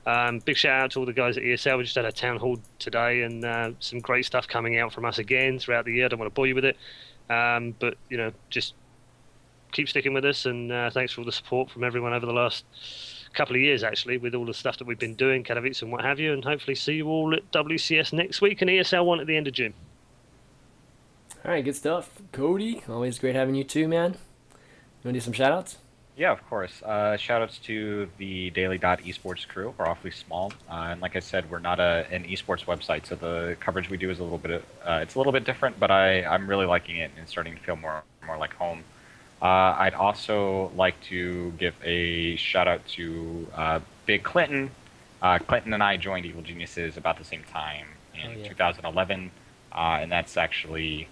S1: Um, big shout out to all the guys at ESL. We just had a town hall today, and uh, some great stuff coming out from us again throughout the year. I don't want to bore you with it, um, but you know, just keep sticking with us, and uh, thanks for all the support from everyone over the last couple of years, actually, with all the stuff that we've been doing, Katowice and what have you, and hopefully see you all at WCS next week and ESL one at the end of June.
S3: All right, good stuff. Cody, always great having you too, man. You want to do some shout outs?
S4: Yeah, of course. Uh, shoutouts to the Daily Dot Esports crew. We're awfully small, uh, and like I said, we're not a, an esports website, so the coverage we do is a little bit. Uh, it's a little bit different, but I I'm really liking it and starting to feel more more like home. Uh, I'd also like to give a shout out to uh, Big Clinton. Uh, Clinton and I joined Evil Geniuses about the same time in
S3: Oh, yeah.
S4: 2011, uh, and that's actually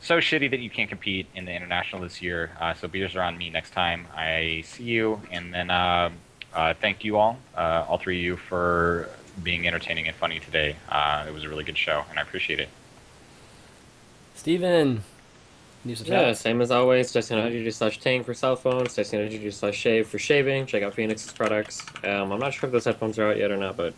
S4: so shitty that you can't compete in the international this year. Uh, so beers are on me next time I see you. And then uh, uh, thank you all, uh, all three of you, for being entertaining and funny today. Uh, it was a really good show, and I appreciate it.
S3: Steven, do
S2: Yeah, same as always. Testing.gg slash Tang for cell phones. Testing.gg slash Shave for shaving. Check out Phoenix's products. Um, I'm not sure if those headphones are out yet or not, but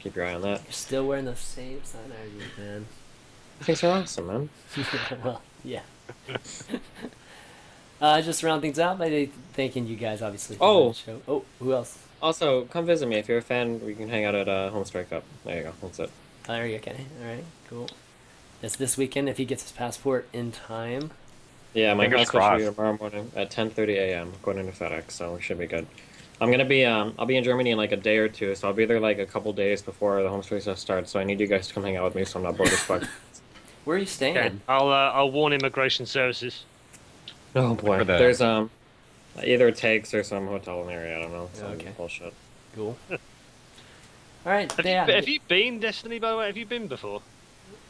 S2: keep your eye on that.
S3: You're still wearing the same sign energy, man. <laughs>
S2: Things are awesome, man. <laughs>
S3: well, yeah. <laughs> uh, just to round things out by thanking you guys, obviously. For
S2: Oh.
S3: show. Oh, who else?
S2: Also, come visit me if you're a fan. We can hang out at uh, HomeStory Cup. There you go. That's it.
S3: Oh, there you go. Okay. All right. Cool. That's this weekend if he gets his passport in time.
S2: Yeah, my
S4: Fingers
S2: class will be
S4: crossed.
S2: tomorrow morning at 10:30 a.m. Going to FedEx, so we should be good. I'm gonna be um I'll be in Germany in like a day or two, so I'll be there like a couple days before the HomeStory stuff starts. So I need you guys to come hang out with me, so I'm not bored as fuck. <laughs>
S3: Where are you staying?
S1: Okay, I'll uh, I'll warn immigration services.
S2: oh boy,
S4: the-
S2: there's um either TaKe's or some hotel in the area. I don't know. Some
S3: Okay.
S2: bullshit.
S3: Cool. <laughs> All right.
S1: Have,
S3: yeah.
S1: you, have you been Destiny by the way? Have you been before?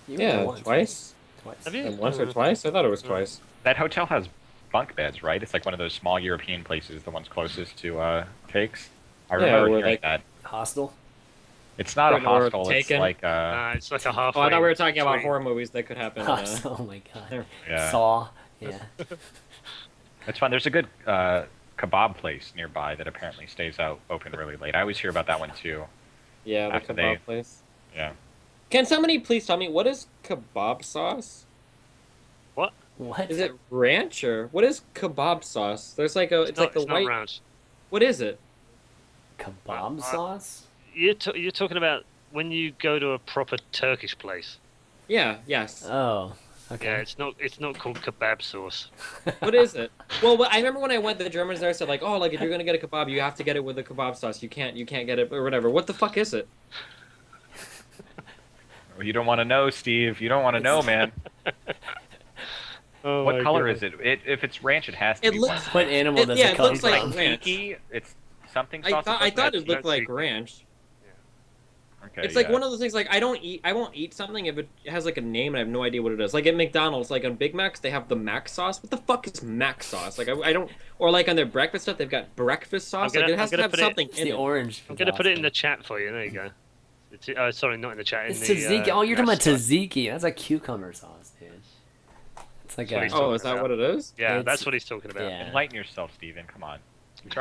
S3: You
S2: Yeah, twice.
S3: Twice.
S1: Have you?
S2: And once or twice. I thought it was twice.
S4: That hotel has bunk beds, right? It's like one of those small European places, the ones closest to uh, TaKe's. I
S2: Yeah,
S4: remember hearing
S2: like-
S4: that.
S3: Hostel.
S4: It's not a
S2: Right, or
S4: hostel. It's like uh,
S1: Uh, it's like a half.
S2: Oh, I thought we were talking about horror movies that could happen. Uh,
S3: Hostel. <laughs> Oh my god. <laughs>
S4: yeah.
S3: Saw. Yeah.
S4: It's fun. There's a good uh, kebab place nearby that apparently stays out open really late. I always hear about that one too.
S2: yeah, the kebab
S4: they-
S2: place.
S4: Yeah.
S2: Can somebody please tell me what is kebab sauce?
S3: What? What?
S2: Is it ranch or what is kebab sauce? There's like a it's,
S1: It's,
S2: like
S1: not,
S2: the
S1: it's
S2: white.
S1: not round.
S2: What is it?
S3: kebab
S1: Uh,
S3: sauce?
S1: You're t- you're talking about when you go to a proper Turkish place.
S2: Yeah, yes.
S3: Oh.
S1: Yeah,
S3: Okay.
S1: it's not it's not called kebab sauce. <laughs>
S2: what is it? Well, I remember when I went, the Germans there said like, oh, like if you're gonna get a kebab, you have to get it with the kebab sauce. You can't you can't get it or whatever. What the fuck is it?
S4: Well, You don't want to know, Steve. You don't want to know, man. <laughs>
S1: Oh
S4: what color is it? it? If it's ranch, it has to
S2: It
S4: be.
S2: looks.
S3: What animal
S2: It-
S3: does
S2: yeah,
S3: it
S2: it
S3: come
S2: looks
S3: from?
S2: like
S4: like
S2: ranch.
S4: tiki. It's something
S2: I thought I thought it looked like
S1: That's-
S2: ranch.
S4: Okay,
S2: It's like
S4: yeah.
S2: one of those things like I don't eat I won't eat something if it has like a name and I have no idea what it is. Like at McDonald's, like on Big Macs, they have the Mac sauce. What the fuck is Mac sauce? Like I, I don't or like on their breakfast stuff, they've got breakfast sauce.
S1: gonna-
S2: like it
S1: I'm
S2: has to
S1: gonna
S2: have
S1: put it-
S2: something in
S3: the
S2: it.
S3: orange.
S1: I'm gonna put it in the chat for you. There you go. It's, uh, sorry, not in the chat. In
S3: It's
S1: the,
S3: tzatziki.
S1: uh,
S3: oh, you're talking about
S1: message.
S3: tzatziki. That's a cucumber sauce, dude. It's like a.
S1: he's
S2: Oh, is that
S1: talking
S2: what it is?
S1: Yeah,
S3: It's-
S1: that's what he's talking about.
S3: yeah.
S4: Enlighten yourself, Steven. Come on.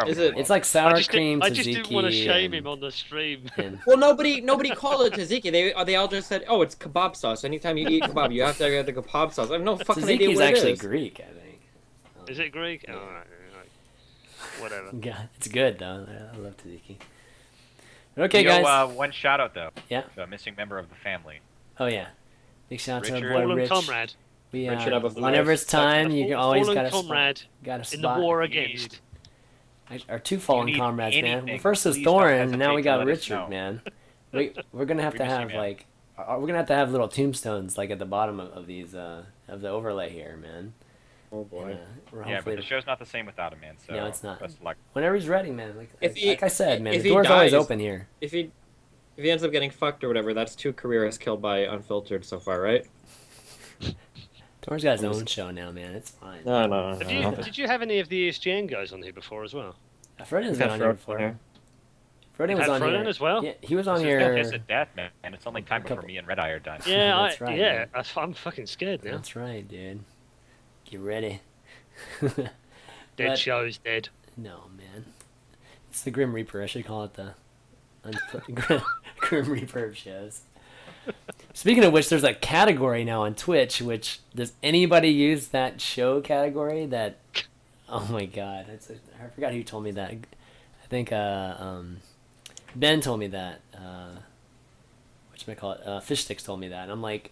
S2: Is it-
S3: It's like sour
S1: I just,
S3: cream
S1: didn't,
S3: tzatziki.
S1: I just didn't want to shame
S3: and-
S1: him on the stream.
S3: and- <laughs>
S2: Well, nobody nobody called it tzatziki. They they all just said, "Oh, it's kebab sauce." Anytime you eat kebab, you have to get the kebab sauce. I have no fucking idea
S3: Tzatziki is
S2: what
S3: actually
S2: it is.
S3: Greek, I think.
S1: Is it Greek? Oh, all right, all right. <laughs> Whatever.
S3: Yeah, it's good though. I love tzatziki. Okay,
S4: Yo,
S3: guys.
S4: uh, one shout out though.
S3: Yeah.
S4: To a missing member of the family.
S3: oh yeah. Big shout out to our boy
S1: Fallen
S3: Rich.
S1: comrade
S3: We, uh,
S2: Abba Fly.
S3: whenever it's time, you
S1: Fallen
S3: can always got a
S1: comrade
S3: got a spot.
S1: in the war against.
S3: Our two fallen
S4: need
S3: comrades, man. Well, first was
S4: please
S3: Thorin, and now we got Richard, man. <laughs> We we're gonna have
S4: We
S3: to have
S4: man.
S3: like uh, we're gonna have to have little tombstones like at the bottom of, of these uh of the overlay here, man.
S2: Oh boy.
S3: Yeah, we're
S4: Yeah, but the show's not the same without him, man. So
S3: No, it's not.
S4: Best of luck.
S3: whenever he's ready, man. Like
S2: If
S3: like,
S2: he-
S3: like I said, man,
S2: if
S3: the
S2: he
S3: door's always open here.
S2: If he if he ends up getting fucked or whatever, that's two careers killed by unfiltered so far, right? <laughs>
S3: Door's got his own show now, man. It's fine.
S2: No, no, no.
S1: Have
S2: no.
S1: you, did you have any of the E ESGN guys on here before as well?
S3: Frodan's
S2: We've
S3: been
S2: had
S3: on here before.
S2: here.
S1: Frodan
S3: was
S1: had
S3: on
S1: Frodan
S3: here
S1: as well?
S3: Yeah, he was on
S4: This is no
S3: here.
S4: kiss of death, man, and it's only time before me and ReDeYe are done. <laughs>
S1: Yeah,
S3: That's
S1: I,
S3: right,
S1: yeah.
S3: man.
S1: I, I'm fucking scared now.
S3: That's right, dude. Get ready. <laughs>
S1: Dead
S3: But-
S1: show's dead.
S3: No, man. It's the Grim Reaper. I should call it the <laughs> Grim, Grim Reaper shows. Speaking of which, there's a category now on Twitch. Which does anybody use that show category? That oh my god, it's a, I forgot who told me that. I think uh, um, Ben told me that. Uh, what I call it? Uh, Fish sticks told me that. And I'm like,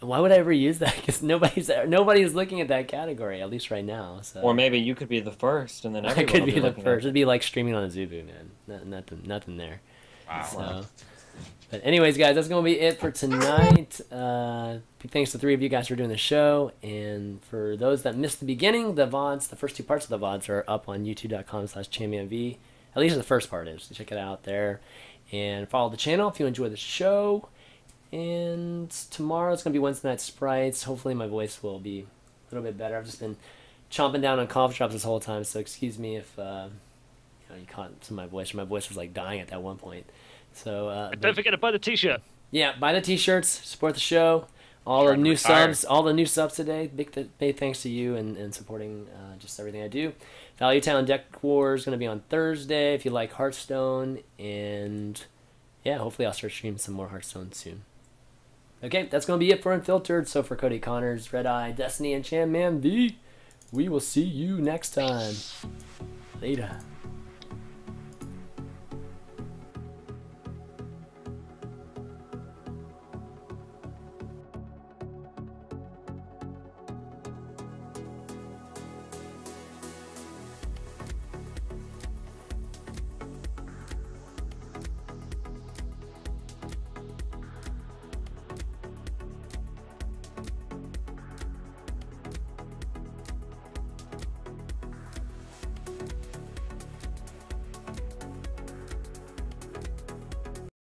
S3: why would I ever use that? <laughs> Because nobody's nobody's looking at that category at least right now. So
S2: Or maybe you could be the first, and then <laughs>
S3: I could
S2: will
S3: be the
S2: looking at
S3: first. It'd be like streaming on a Zubu, man. No, nothing, nothing there.
S4: Wow.
S3: So, but anyways, guys, that's gonna be it for tonight. Uh, big thanks to three of you guys for doing the show, and for those that missed the beginning, the vods, the first two parts of the vods are up on YouTube.com/slash ChanmanV. At least the first part is. So check it out there, and follow the channel if you enjoy the show. And tomorrow's gonna be Wednesday night sprites. Hopefully, my voice will be a little bit better. I've just been chomping down on cough drops this whole time, so excuse me if uh, know, you caught some of my voice. My voice was like dying at that one point. So uh,
S1: don't forget to buy the T-shirt.
S3: yeah, buy the t-shirts, support the show. All the new subs, all the new subs today. Big, th- big thanks to you and, and supporting uh, just everything I do. Value Town Deck War is going to be on Thursday if you like Hearthstone. And yeah, hopefully I'll start streaming some more Hearthstone soon. Okay, that's going to be it for Unfiltered. So for Cody Conners, Red Eye, Destiny, and ChanManV, we will see you next time. Later.